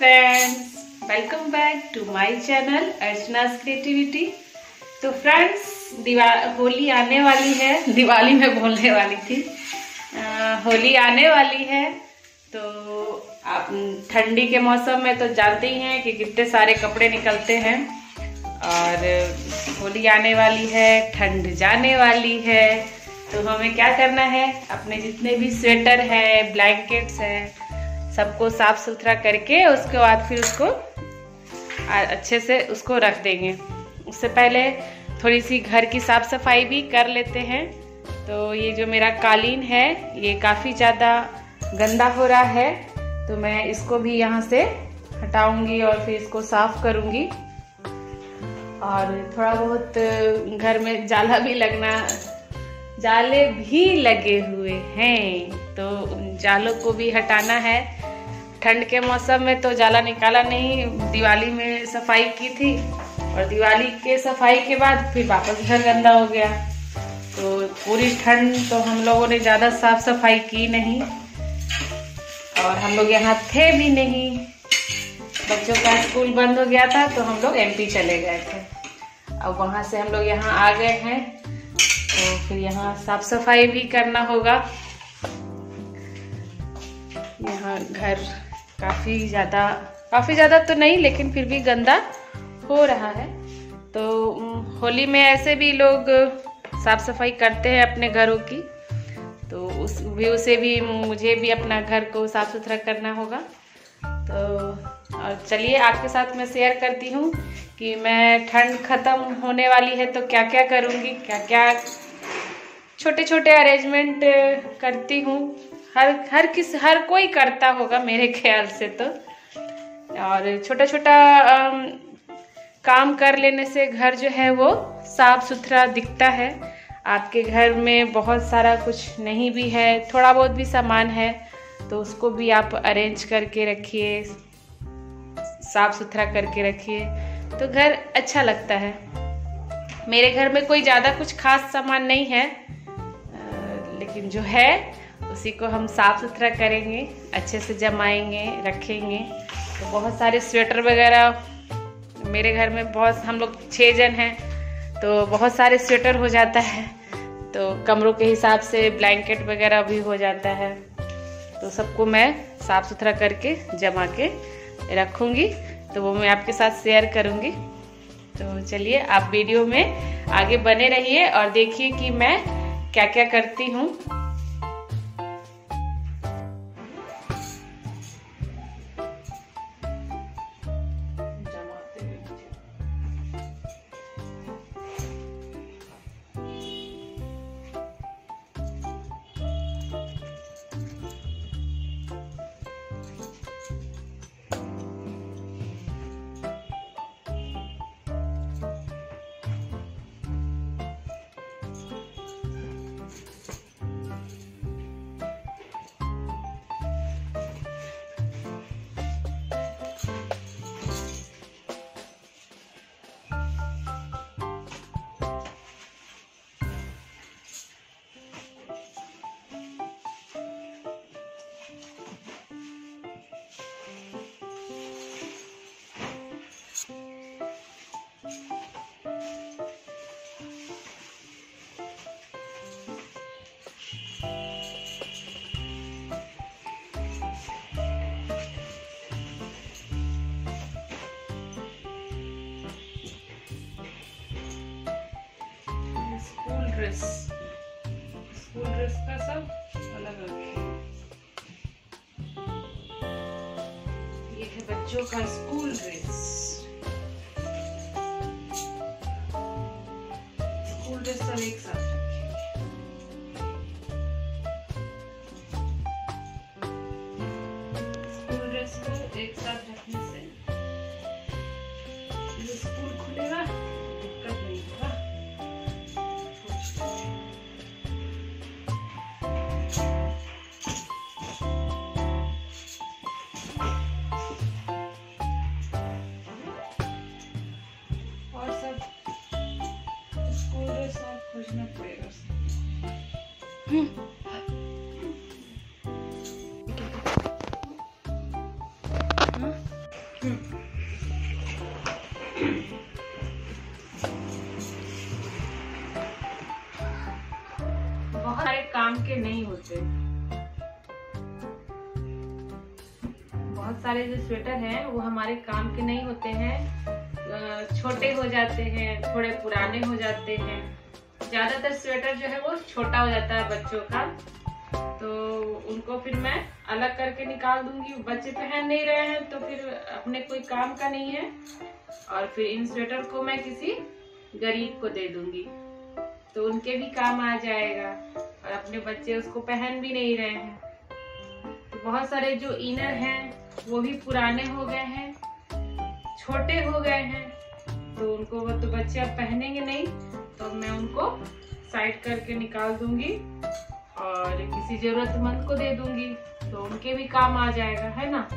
Friends welcome back to my channel Archana's creativity तो friends दिवा होली आने वाली है। दिवाली में बोलने वाली थी। आ, होली आने वाली है। तो आप ठंडी के मौसम में तो जानते ही हैं कि कितने सारे कपड़े निकलते हैं। और होली आने वाली है ठंड जाने वाली है। तो हमें क्या करना है? अपने जितने भी स्वेटर है ब्लैंकेट्स हैं सबको साफ़ सुथरा करके, उसके बाद फिर उसको अच्छे से उसको रख देंगे। उससे पहले थोड़ी सी घर की साफ़ सफ़ाई भी कर लेते हैं। तो ये जो मेरा कालीन है, ये काफ़ी ज़्यादा गंदा हो रहा है। तो मैं इसको भी यहाँ से हटाऊँगी और फिर इसको साफ़ करूँगी। और थोड़ा बहुत घर में जाला भी लगना, जाले भी लगे हुए हैं। तो जालों को भी हटाना है। ठंड के मौसम में तो जाला निकाला नहीं, दिवाली में सफ़ाई की थी और दिवाली के सफ़ाई के बाद फिर वापस घर गंदा हो गया। तो पूरी ठंड तो हम लोगों ने ज़्यादा साफ़ सफ़ाई की नहीं और हम लोग यहाँ थे भी नहीं। बच्चों का स्कूल बंद हो गया था तो हम लोग एमपी चले गए थे। अब वहाँ से हम लोग यहाँ आ गए हैं। तो फिर यहाँ साफ़ सफ़ाई भी करना होगा। यहाँ घर काफ़ी ज़्यादा काफ़ी ज़्यादा तो नहीं, लेकिन फिर भी गंदा हो रहा है। तो होली में ऐसे भी लोग साफ़ सफ़ाई करते हैं अपने घरों की। तो उस व्यू से भी, मुझे भी अपना घर को साफ़ सुथरा करना होगा। तो चलिए, आपके साथ मैं शेयर करती हूँ कि मैं ठंड ख़त्म होने वाली है तो क्या क्या करूँगी क्या क्या छोटे छोटे अरेंजमेंट करती हूँ। हर हर किस, हर कोई करता होगा मेरे ख्याल से तो। और छोटा छोटा काम कर लेने से घर जो है वो साफ़ सुथरा दिखता है। आपके घर में बहुत सारा कुछ नहीं भी है, थोड़ा बहुत भी सामान है तो उसको भी आप अरेंज करके रखिए, साफ़ सुथरा करके रखिए तो घर अच्छा लगता है। मेरे घर में कोई ज़्यादा कुछ खास सामान नहीं है लेकिन जो है उसी को हम साफ़ सुथरा करेंगे, अच्छे से जमाएँगे, रखेंगे। तो बहुत सारे स्वेटर वगैरह, मेरे घर में बहुत, हम लोग छः जन हैं तो बहुत सारे स्वेटर हो जाता है। तो कमरों के हिसाब से ब्लैंकेट वगैरह भी हो जाता है। तो सबको मैं साफ़ सुथरा करके जमा के रखूँगी। तो वो मैं आपके साथ शेयर करूँगी। तो चलिए, आप वीडियो में आगे बने रहिए और देखिए कि मैं क्या क्या करती हूँ। ड्रेस स्कूल ड्रेस का सब अलग अलग है ये है बच्चों का स्कूल ड्रेस जो स्वेटर हैं, वो हमारे काम के नहीं होते हैं। छोटे हो जाते हैं, थोड़े पुराने हो जाते हैं। ज़्यादातर स्वेटर जो है, वो छोटा हो जाता है बच्चों का। तो उनको फिर मैं अलग करके निकाल दूँगी। बच्चे पहन नहीं रहे हैं तो फिर अपने कोई काम का नहीं है। और फिर इन स्वेटर को मैं किसी गरीब को दे दूँगी। तो उनके भी काम आ जाएगा, और अपने बच्चे उसको पहन भी नहीं रहे हैं। तो बहुत सारे जो इनर हैं वो भी पुराने हो गए हैं, छोटे हो गए हैं तो उनको वो तो बच्चे अब पहनेंगे नहीं तो मैं उनको साइड करके निकाल दूँगी और किसी जरूरतमंद को दे दूँगी तो उनके भी काम आ जाएगा, है ना?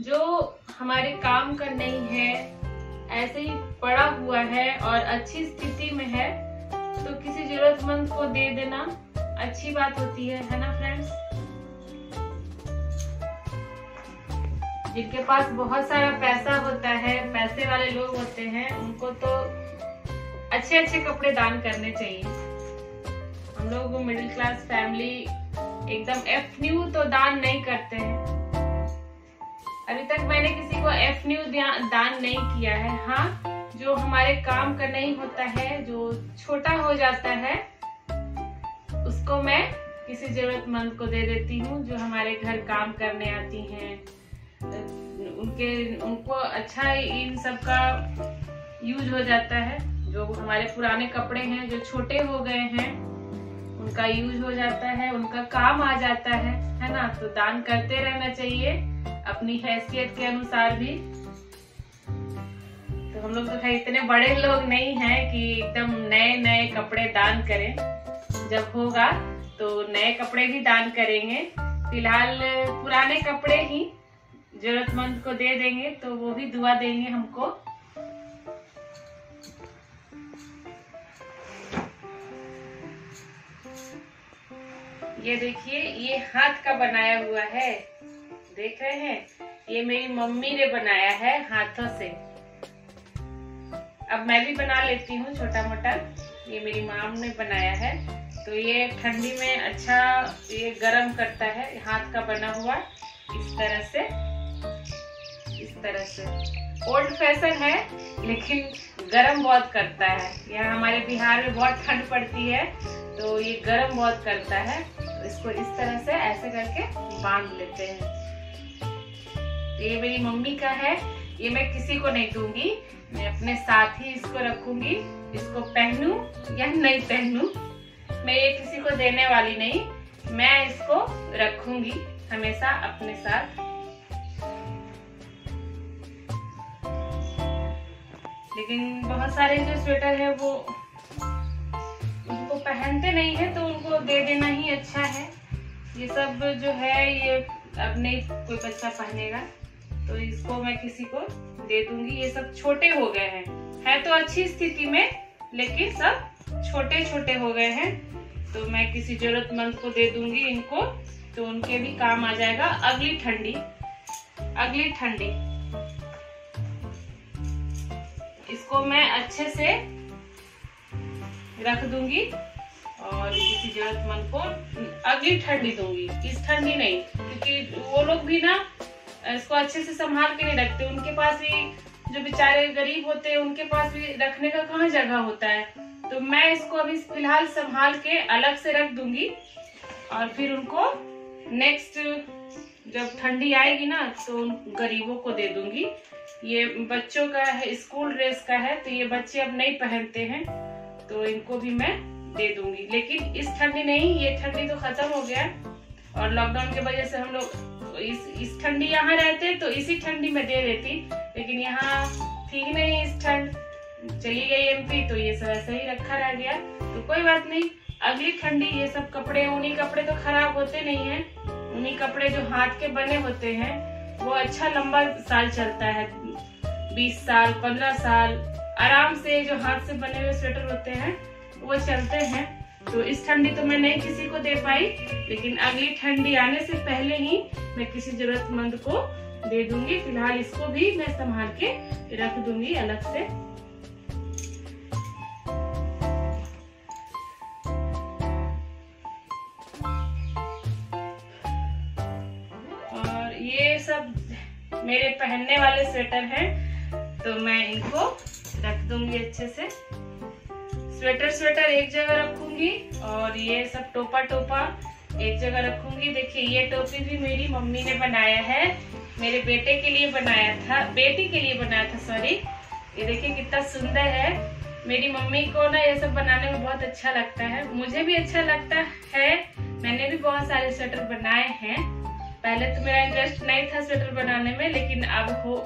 जो हमारे काम का नहीं है, ऐसे ही पड़ा हुआ है और अच्छी स्थिति में है तो किसी जरूरतमंद को दे देना, अच्छी बात होती है है ना फ्रेंड्स जिनके पास बहुत सारा पैसा होता है, पैसे वाले लोग होते हैं, उनको तो अच्छे अच्छे कपड़े दान करने चाहिए। हम लोग मिडिल क्लास फैमिली एकदम एफ़ न्यू तो दान नहीं करते हैं। अभी तक मैंने किसी को एफ़ न्यू दान नहीं किया है। हाँ जो हमारे काम का नहीं होता है, जो छोटा हो जाता है, उसको मैं किसी जरूरतमंद को दे देती हूँ, जो हमारे घर काम करने आती हैं। उनके, उनको अच्छा इन सब का यूज़ हो जाता है। जो हमारे पुराने कपड़े हैं, जो छोटे हो गए हैं, उनका यूज़ हो जाता है, उनका काम आ जाता है है ना? तो दान करते रहना चाहिए, अपनी हैसियत के अनुसार भी। तो हम लोग तो खैर इतने बड़े लोग नहीं हैं कि एकदम नए नए कपड़े दान करें। जब होगा तो नए कपड़े भी दान करेंगे। फ़िलहाल, पुराने कपड़े ही जरूरतमंद को दे देंगे तो वो भी दुआ देंगे हमको। ये देखिए, ये हाथ का बनाया हुआ है। देख रहे हैं? ये मेरी मम्मी ने बनाया है हाथों से। अब मैं भी बना लेती हूँ छोटा मोटा ये मेरी माम ने बनाया है। तो ये ठंडी में अच्छा ये गरम करता है, हाथ का बना हुआ, इस तरह से। तरह से। ओल्ड फ़ैशन है, लेकिन गरम बहुत करता है। यहाँ हमारे बिहार में बहुत ठंड पड़ती है तो ये गरम बहुत करता है। इसको इस तरह से ऐसे करके बाँध लेते हैं। तो ये मेरी मम्मी का है, ये मैं किसी को नहीं दूँगी। मैं अपने साथ ही इसको रखूँगी, इसको पहनू या नहीं पहनू, मैं ये किसी को देने वाली नहीं। मैं इसको रखूँगी हमेशा अपने साथ। लेकिन बहुत सारे जो स्वेटर है वो उनको पहनते नहीं है तो उनको दे देना ही अच्छा है। ये सब जो है, ये अब नहीं कोई बच्चा पहनेगा तो इसको मैं किसी को दे दूँगी। ये सब छोटे हो गए हैं। है तो अच्छी स्थिति में, लेकिन सब छोटे छोटे हो गए हैं। तो मैं किसी जरूरतमंद को दे दूँगी इनको तो उनके भी काम आ जाएगा। अगली ठंडी अगली ठंडी। इसको मैं अच्छे से रख दूँगी और किसी जरूरतमंद को अगली ठंडी दूँगी। इस ठंडी नहीं, क्योंकि वो लोग भी ना इसको अच्छे से संभाल के नहीं रखते। उनके पास भी जो बेचारे गरीब होते हैं, उनके पास भी रखने का कहाँ जगह होता है? तो मैं इसको अभी फ़िलहाल संभाल के अलग से रख दूँगी और फिर उनको नेक्स्ट जब ठंडी आएगी ना तो गरीबों को दे दूँगी। ये बच्चों का है, स्कूल ड्रेस का है तो ये बच्चे अब नहीं पहनते हैं तो इनको भी मैं दे दूँगी। लेकिन इस ठंडी नहीं, ये ठंडी तो खत्म हो गया। और लॉकडाउन की वजह से हम लोग इस इस ठंडी यहाँ रहते तो इसी ठंडी में दे देती। लेकिन यहाँ ठीक नहीं इस ठंड, चली गई एमपी तो ये सब ऐसा ही रखा रह गया। तो कोई बात नहीं, अगली ठंडी, ये सब कपड़े, ऊनी कपड़े तो खराब होते नहीं है। ऊनी कपड़े जो हाथ के बने होते हैं, वो अच्छा लंबा साल चलता है। बीस साल, पंद्रह साल, आराम से जो हाथ से बने हुए स्वेटर होते हैं, वो चलते हैं। तो इस ठंडी तो मैं नहीं किसी को दे पाई, लेकिन अगली ठंडी आने से पहले ही मैं किसी जरूरतमंद को दे दूँगी। फ़िलहाल इसको भी मैं संभाल के रख दूँगी अलग से। और ये सब मेरे पहनने वाले स्वेटर हैं। तो मैं इनको रख दूँगी अच्छे से। स्वेटर स्वेटर एक जगह रखूँगी और ये सब टोपा टोपा एक जगह रखूँगी। देखिए, ये टोपी भी मेरी मम्मी ने बनाया है, मेरे बेटे के लिए बनाया था, बेटी के लिए बनाया था सॉरी ये देखिए कितना सुंदर है। मेरी मम्मी को ना ये सब बनाने में बहुत अच्छा लगता है। मुझे भी अच्छा लगता है। मैंने भी बहुत सारे स्वेटर बनाए हैं। पहले तो मेरा इंटरेस्ट नहीं था स्वेटर बनाने में, लेकिन अब हो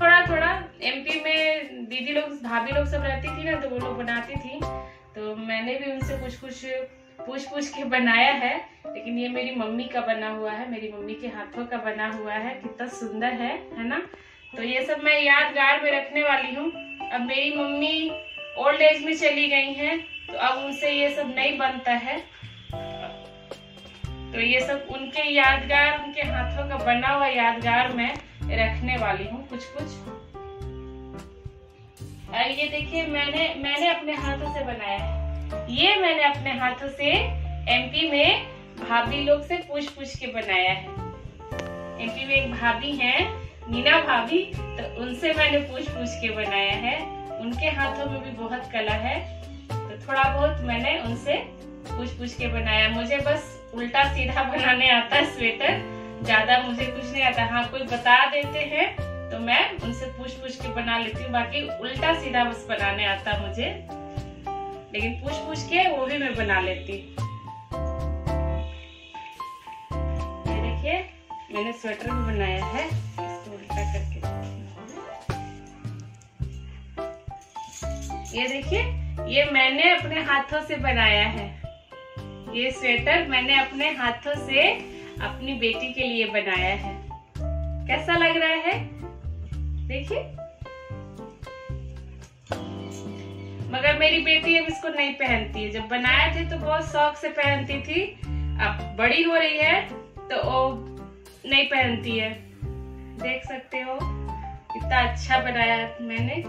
थोड़ा थोड़ा एमपी में दीदी लोग, भाभी लोग सब रहती थी ना तो वो लोग बनाती थी। तो मैंने भी उनसे कुछ कुछ पूछ पूछ के बनाया है, लेकिन ये मेरी मम्मी का बना हुआ है, मेरी मम्मी के हाथों का बना हुआ है। कितना सुंदर है है ना? तो ये सब मैं यादगार में रखने वाली हूँ। अब मेरी मम्मी ओल्ड एज में चली गई हैं तो अब उनसे ये सब नहीं बनता है। तो ये सब उनके यादगार, उनके हाथों का बना हुआ यादगार मैं रखने वाली हूँ कुछ कुछ। ये देखिए, मैंने मैंने अपने हाथों से बनाया है। ये मैंने अपने हाथों से एमपी में भाभी लोग से पूछ पूछ के बनाया है। एमपी में एक भाभी है, मीना भाभी तो उनसे मैंने पूछ पूछ के बनाया है। उनके हाथों में भी बहुत कला है। तो थोड़ा बहुत मैंने उनसे पूछ पूछ के बनाया। मुझे बस उल्टा सीधा बनाने आता है स्वेटर। ज़्यादा मुझे कुछ नहीं आता। हाँ कोई बता देते हैं तो मैं उनसे पूछ पूछ के बना लेती हूँ। बाकी उल्टा सीधा बस बनाने आता मुझे। लेकिन पूछ पूछ के वो भी मैं बना लेती। ये देखिए, मैंने स्वेटर भी बनाया है। इसको उल्टा करके ये देखिए, ये मैंने अपने हाथों से बनाया है। ये स्वेटर मैंने अपने हाथों से अपनी बेटी के लिए बनाया है। कैसा लग रहा है? देखिए। मगर मेरी बेटी अब इसको नहीं पहनती है। जब बनाया थे तो बहुत शौक से पहनती थी। अब बड़ी हो रही है तो वो नहीं पहनती है। देख सकते हो कितना अच्छा बनाया मैंने,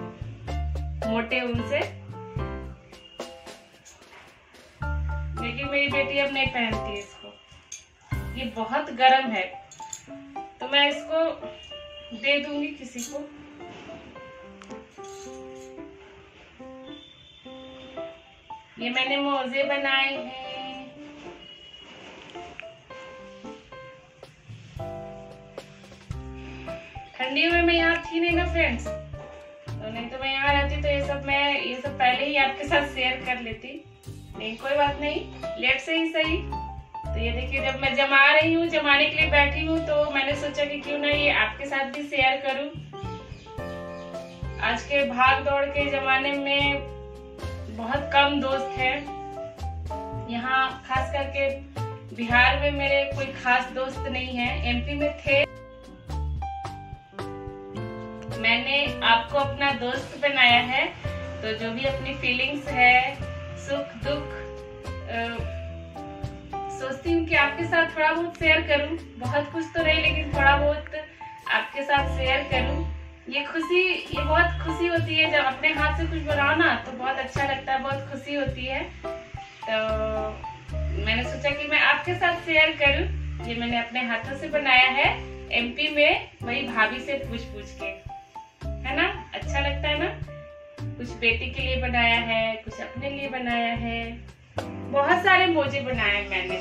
मोटे उनसे। लेकिन मेरी बेटी अब नहीं पहनती है इसको। ये बहुत गर्म है। तो मैं इसको दे दूँगी किसी को। ये मैंने मोजे बनाए हैं। ठंडी में मैं यहाँ थी नहीं ना फ्रेंड्स तो नहीं तो मैं यहाँ रहती तो ये सब मैं, ये सब पहले ही आपके साथ शेयर कर लेती। नहीं, कोई बात नहीं। लेट से ही सही। तो ये देखिए, जब मैं जमा रही हूँ, जमाने के लिए बैठी हूँ तो मैंने सोचा कि क्यों ना ये आपके साथ भी शेयर करूँ। आज के भाग दौड़ के जमाने में बहुत कम दोस्त है। यहाँ खास करके बिहार में मेरे कोई खास दोस्त नहीं है। एमपी में थे। मैंने आपको अपना दोस्त बनाया है। तो जो भी अपनी फीलिंग्स है, सुख, दुख सोचती हूँ कि आपके साथ थोड़ा बहुत शेयर करूँ। बहुत कुछ तो नहीं लेकिन थोड़ा बहुत आपके साथ शेयर करूँ। ये खुशी, ये बहुत खुशी होती है जब अपने हाथ से कुछ बनाओ ना तो बहुत अच्छा लगता है, बहुत खुशी होती है। तो मैंने सोचा कि मैं आपके साथ शेयर करूँ। ये मैंने अपने हाथों से बनाया है एमपी में, वही भाभी से पूछ पूछ के। है ना? अच्छा लगता है ना? कुछ बेटी के लिए बनाया है, कुछ अपने लिए बनाया है। बहुत सारे मोजे बनाए मैंने।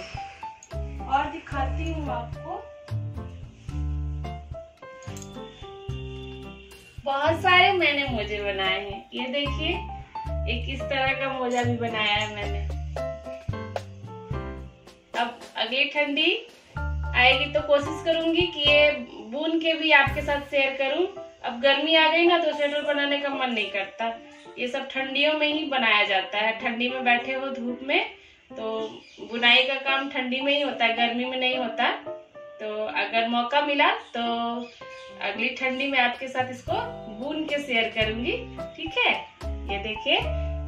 और दिखाती हूँ आपको। बहुत सारे मैंने मोजे बनाए हैं। ये देखिए, एक इस तरह का मोजा भी बनाया है मैंने। अब अगली ठंडी आएगी तो कोशिश करूँगी कि ये बुन के भी आपके साथ शेयर करूँ। अब गर्मी आ गई ना तो स्वेटर बनाने का मन नहीं करता। ये सब ठंडियों में ही बनाया जाता है। ठंडी में बैठे हो धूप में तो बुनाई का काम ठंडी में ही होता है, गर्मी में नहीं होता। तो अगर मौका मिला तो अगली ठंडी में आपके साथ इसको बुन के शेयर करूँगी। ठीक है? ये देखिए,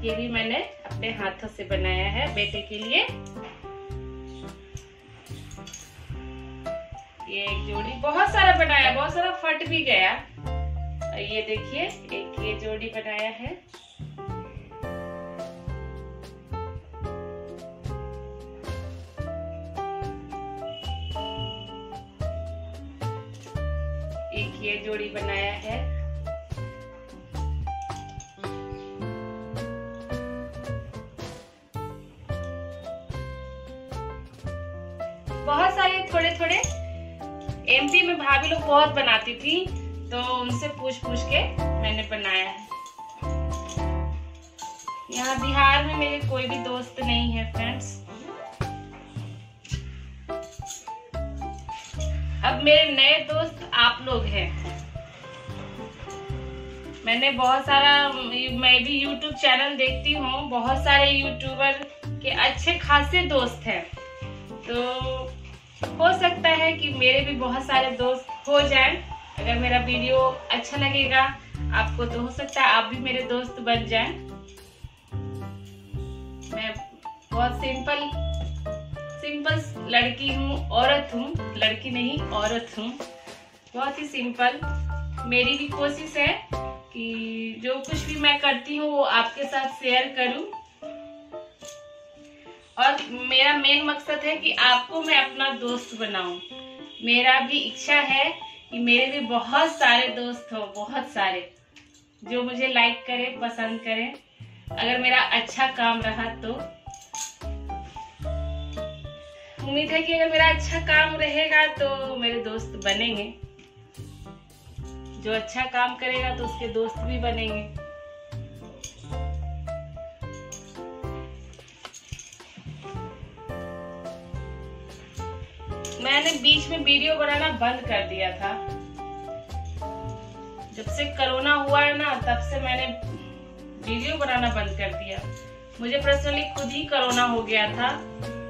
ये भी मैंने अपने हाथों से बनाया है, बेटे के लिए। ये एक जोड़ी, बहुत सारा बनाया, बहुत सारा फट भी गया। ये देखिए, एक ये जोड़ी बनाया है। एक ये जोड़ी बनाया है। भाभी लोग बहुत बनाती थी तो उनसे पूछ पूछ के मैंने बनाया। है यहाँ बिहार में मेरे कोई भी दोस्त नहीं है फ्रेंड्स अब मेरे नए दोस्त आप लोग हैं। मैंने बहुत सारा, मैं भी यूट्यूब चैनल देखती हूँ, बहुत सारे यूट्यूबर के अच्छे खासे दोस्त हैं। तो हो सकता है कि मेरे भी बहुत सारे दोस्त हो जाए। अगर मेरा वीडियो अच्छा लगेगा, आपको तो हो सकता है आप भी मेरे दोस्त बन जाएँ। मैं बहुत सिंपल सिंपल लड़की हूँ, औरत हूँ। लड़की नहीं, औरत हूँ। बहुत ही सिंपल। मेरी भी कोशिश है कि जो कुछ भी मैं करती हूँ, वो आपके साथ शेयर करूँ। और मेरा मेन मकसद है कि आपको मैं अपना दोस्त बनाऊँ। मेरा भी इच्छा है कि मेरे भी बहुत सारे दोस्त हो, बहुत सारे, जो मुझे लाइक करें, पसंद करें। अगर मेरा अच्छा काम रहा तो। उम्मीद है कि अगर मेरा अच्छा काम रहेगा तो मेरे दोस्त बनेंगे। जो अच्छा काम करेगा तो उसके दोस्त भी बनेंगे। मैंने बीच में वीडियो बनाना बंद कर दिया था। जब से कोरोना हुआ है ना, तब से मैंने वीडियो बनाना बंद कर दिया। मुझे पर्सनली खुद ही कोरोना हो गया था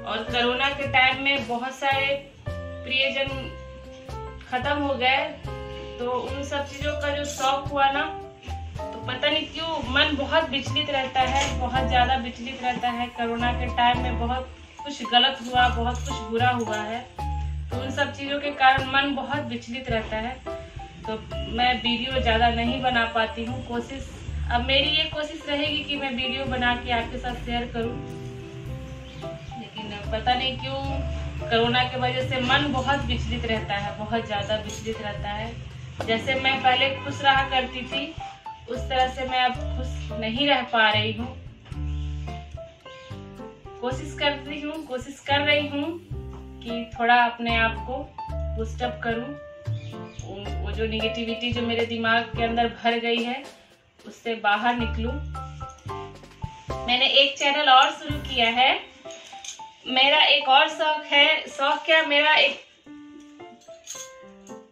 और कोरोना के टाइम में बहुत सारे प्रियजन खत्म हो गए। तो उन सब चीज़ों का जो शौक हुआ ना तो पता नहीं क्यों मन बहुत विचलित रहता है, बहुत ज़्यादा विचलित रहता है। कोरोना के टाइम में बहुत कुछ गलत हुआ, बहुत कुछ बुरा हुआ है। तो उन सब चीज़ों के कारण मन बहुत विचलित रहता है। तो मैं वीडियो ज़्यादा नहीं बना पाती हूँ। कोशिश, अब मेरी ये कोशिश रहेगी कि मैं वीडियो बना के आपके साथ शेयर करूँ। लेकिन पता नहीं क्यों, कोरोना की वजह से मन बहुत विचलित रहता है, बहुत ज़्यादा विचलित रहता है। जैसे मैं पहले खुश रहा करती थी, उस तरह से मैं अब खुश नहीं रह पा रही हूँ। कोशिश करती हूँ, कोशिश कर रही हूँ। कि थोड़ा अपने आप को पुस्टअप करूँ। वो जो निगेटिविटी जो मेरे दिमाग के अंदर भर गई है, उससे बाहर निकलूं। मैंने एक चैनल और शुरू किया है। मेरा एक और शौक है, शौक क्या? मेरा एक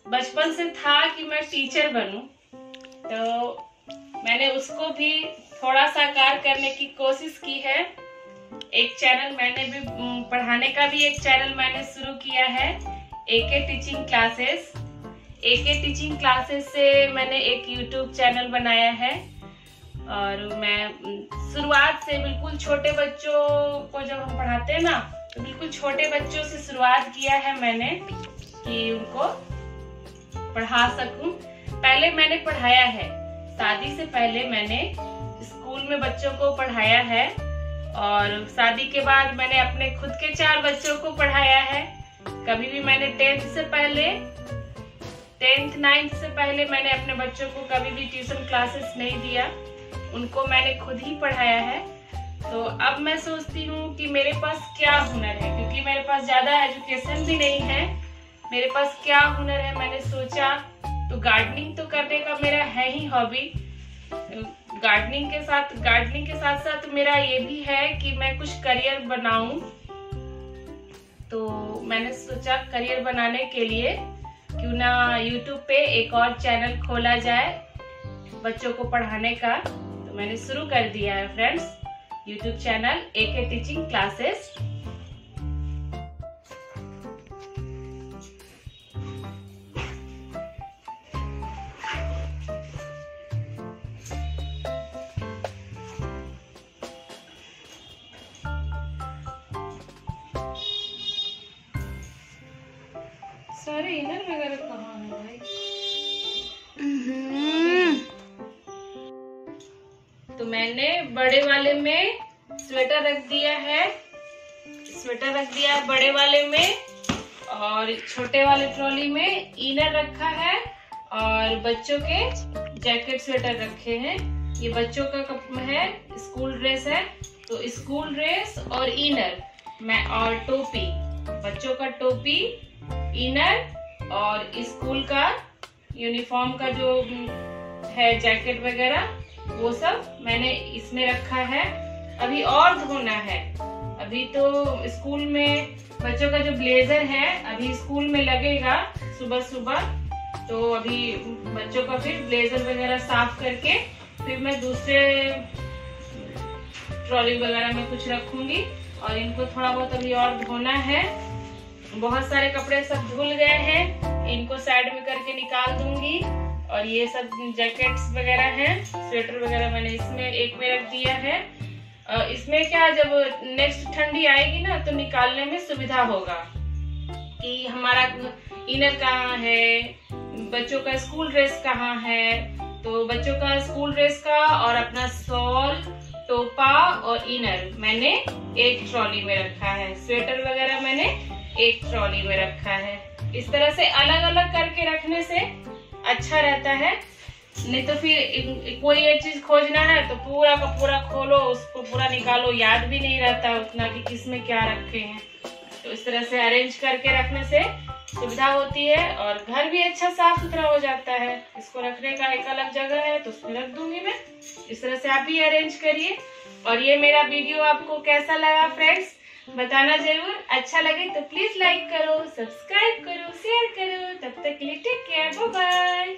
बचपन से था कि मैं टीचर बनूं। तो मैंने उसको भी थोड़ा सा साकार करने की कोशिश की है। एक चैनल मैंने भी पढ़ाने का भी एक चैनल मैंने शुरू किया है A K teaching classes A K teaching classes से मैंने एक यूट्यूब चैनल बनाया है, और मैं शुरुआत से बिल्कुल छोटे बच्चों को जब हम पढ़ाते हैं ना तो बिल्कुल छोटे बच्चों से शुरुआत किया है मैंने, कि उनको पढ़ा सकूँ। पहले मैंने पढ़ाया है, शादी से पहले मैंने स्कूल में बच्चों को पढ़ाया है और शादी के बाद मैंने अपने खुद के चार बच्चों को पढ़ाया है। कभी भी मैंने टेंथ से पहले टेंथ नाइन्थ से पहले मैंने अपने बच्चों को कभी भी ट्यूशन क्लासेस नहीं दिया। उनको मैंने खुद ही पढ़ाया है। तो अब मैं सोचती हूँ कि मेरे पास क्या हुनर है, क्योंकि मेरे पास ज़्यादा एजुकेशन भी नहीं है। मेरे पास क्या हुनर है, मैंने सोचा तो गार्डनिंग तो करने का मेरा है ही हॉबी गार्डनिंग के साथ गार्डनिंग के साथ साथ मेरा ये भी है कि मैं कुछ करियर बनाऊँ। तो मैंने सोचा करियर बनाने के लिए क्यों ना यूट्यूब पे एक और चैनल खोला जाए बच्चों को पढ़ाने का। तो मैंने शुरू कर दिया है फ्रेंड्स यूट्यूब चैनल ए के टीचिंग क्लासेस है भाई? तो मैंने बड़े वाले में स्वेटर रख दिया है। स्वेटर रख दिया है बड़े वाले में और छोटे वाले ट्रॉली में इनर रखा है और बच्चों के जैकेट स्वेटर रखे हैं। ये बच्चों का कप है, स्कूल ड्रेस है तो स्कूल ड्रेस और इनर। मैं और टोपी, बच्चों का टोपी, इनर और स्कूल का यूनिफॉर्म का जो है जैकेट वगैरह, वो सब मैंने इसमें रखा है। अभी और धोना है। अभी तो स्कूल में बच्चों का जो ब्लेजर है, अभी स्कूल में लगेगा सुबह सुबह। तो अभी बच्चों का फिर ब्लेजर वगैरह साफ़ करके फिर मैं दूसरे, ट्रॉली वगैरह में कुछ रखूँगी। और इनको थोड़ा बहुत अभी और धोना है। बहुत सारे कपड़े सब धुल गए हैं। इनको साइड में करके निकाल दूँगी। और ये सब जैकेट्स वगैरह हैं स्वेटर वगैरह मैंने इसमें एक में रख दिया है। इसमें क्या जब नेक्स्ट ठंडी आएगी ना तो निकालने में सुविधा होगा। कि हमारा इनर कहाँ है, बच्चों का स्कूल ड्रेस कहाँ है? तो बच्चों का स्कूल ड्रेस का और अपना सॉल टोपा और इनर मैंने एक ट्रॉली में रखा है। स्वेटर वगैरह मैंने एक ट्रॉली में रखा है। इस तरह से अलग अलग करके रखने से अच्छा रहता है। नहीं तो फिर कोई एक चीज़ खोजना है तो पूरा का पूरा खोलो, उसको पूरा निकालो। याद भी नहीं रहता उतना कि किसमें क्या रखे हैं। तो इस तरह से अरेंज करके रखने से सुविधा होती है और घर भी अच्छा साफ़ सुथरा हो जाता है। इसको रखने का एक अलग जगह है तो उसमें रख दूँगी मैं। इस तरह से आप भी अरेंज करिए। और ये मेरा वीडियो आपको कैसा लगा फ्रेंड्स बताना ज़रूर अच्छा लगे तो प्लीज़ लाइक करो सब्सक्राइब करो शेयर करो। तब तक के लिए टेक केयर बाय